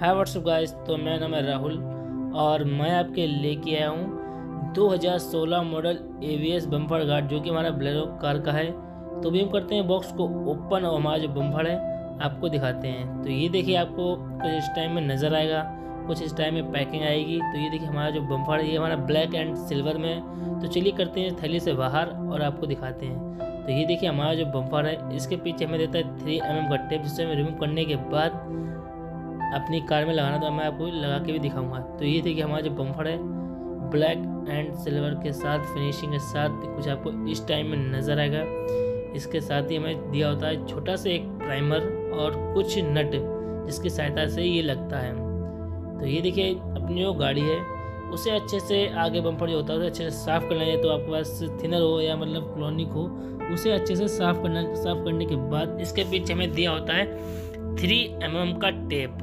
Hi what's up guys तो मेरा नाम है राहुल और मैं आपके लेके आया हूँ 2016 model A V S bumper guard जो कि हमारा ब्लेरो कार का है। तो भी हम करते हैं बॉक्स को ओपन और हमारा जो बम्पर है, आपको दिखाते हैं। तो ये देखिए, आपको कुछ इस टाइम में नज़र आएगा, कुछ इस टाइम में पैकिंग आएगी। तो ये देखिए, हमारा जो बम्पर है, ये हमारा ब्लैक एंड सिल्वर में है। तो चलिए करते हैं थैली से बाहर और आपको दिखाते हैं। तो ये देखिए, हमारा जो बम्पर है, इसके पीछे हमें देता है थ्री एम का टेप जिससे हमें रिमूव करने के बाद अपनी कार में लगाना तो मैं आपको लगा के भी दिखाऊँगा। तो ये थे कि हमारा जो बम्फर है ब्लैक एंड सिल्वर के साथ फिनिशिंग के साथ कुछ आपको इस टाइम में नज़र आएगा। इसके साथ ही हमें दिया होता है छोटा सा एक प्राइमर और कुछ नट जिसकी सहायता से ये लगता है। तो ये देखिए, अपनी जो गाड़ी है, उसे अच्छे से आगे बम्पर जो होता है, उसे अच्छे से साफ़ करना है। तो आपके पास थिनर हो या मतलब क्लोनिक हो, उसे अच्छे से साफ़ करना, साफ़ करने के बाद इसके पीछे हमें दिया होता है थ्री एम mm का tape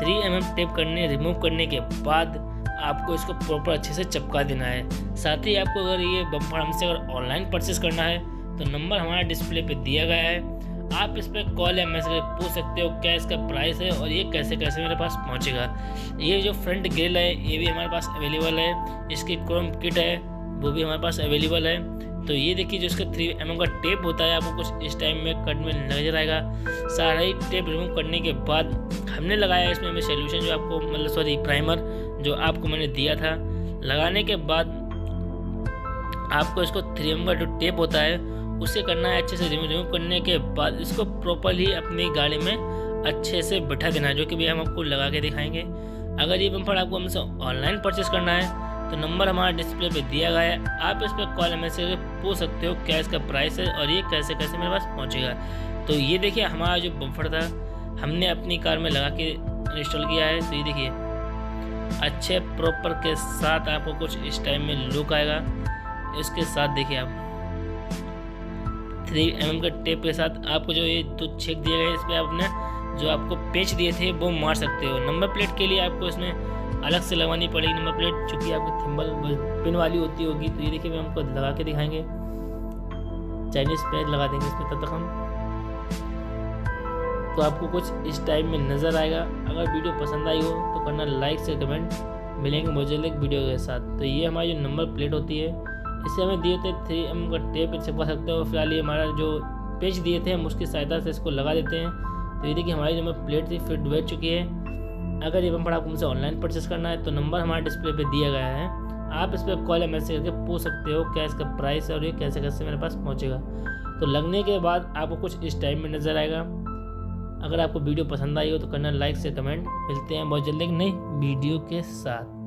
three M mm tape करने रिमूव करने के बाद आपको इसको प्रॉपर अच्छे से चपका देना है। साथ ही आपको अगर ये बम्पर हमसे अगर ऑनलाइन परचेस करना है तो नंबर हमारे डिस्प्ले पे दिया गया है। आप इस पर कॉल या मैसेज पूछ सकते हो, क्या इसका प्राइस है और ये कैसे कैसे मेरे पास पहुंचेगा। ये जो फ्रंट ग्रिल है, ये भी हमारे पास अवेलेबल है। इसकी क्रोम किट है, वो भी हमारे पास अवेलेबल है। तो ये देखिए जो इसका थ्री एम का टेप होता है, आपको कुछ इस टाइम में कट में नज़र आएगा सारा ही टेप रिमूव करने के बाद हमने लगाया इसमें हमें सोल्यूशन जो आपको मतलब सॉरी प्राइमर जो आपको मैंने दिया था। लगाने के बाद आपको इसको थ्री एम का जो टेप होता है, उसे करना है अच्छे से रिमूव रिमूव करने के बाद इसको प्रॉपरली अपनी गाड़ी में अच्छे से बैठा देना है, जो कि भी हम आपको लगा के दिखाएँगे। अगर ये बम्पर आपको हमसे ऑनलाइन परचेस करना है तो नंबर हमारा डिस्प्ले पे दिया गया है। आप इस पर कॉल मैसेज पूछ सकते हो, क्या इसका प्राइस है और ये कैसे कैसे मेरे पास पहुंचेगा। तो ये देखिए, हमारा जो बम्फर था, हमने अपनी कार में लगा के इंस्टॉल किया है। तो ये देखिए, अच्छे प्रॉपर के साथ आपको कुछ इस टाइम में लुक आएगा। इसके साथ देखिए आप थ्री एम के टेप के साथ आपको जो ये तो छेक दिए गए इस पर आपने जो आपको पेच दिए थे, वो मार सकते हो। नंबर प्लेट के लिए आपको इसमें अलग से लगवानी पड़ेगी नंबर प्लेट चूँकि आपकी थिम्बल पिन वाली होती होगी। तो ये देखिए हम हमको लगा के दिखाएँगे। चाइनीज़ पेज लगा देंगे इसमें तब तक हम। तो आपको कुछ इस टाइप में नज़र आएगा। अगर वीडियो पसंद आई हो तो करना लाइक से कमेंट मिलेंगे मुझे एक वीडियो के साथ। तो ये हमारी जो नंबर प्लेट होती है, इसे हमें दिए थे थ्री एम का टेप छपा सकते हो फ़िलहाल ये हमारा जो पेज दिए थे, हम उसकी सहायता से इसको लगा देते हैं। तो ये देखिए हमारी जो प्लेट थी फिट बैठ चुकी है। अगर ये बम्पर आपको मुझसे ऑनलाइन परचेस करना है तो नंबर हमारे डिस्प्ले पे दिया गया है। आप इस पर कॉल या मैसेज करके पूछ सकते हो, क्या इसका प्राइस है और ये कैसे कैसे मेरे पास पहुँचेगा। तो लगने के बाद आपको कुछ इस टाइम में नज़र आएगा। अगर आपको वीडियो पसंद आई हो तो करना लाइक से कमेंट। मिलते हैं बहुत जल्दी। एक नई वीडियो के साथ।